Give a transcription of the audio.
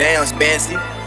Damn, Spancy.